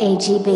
AGB.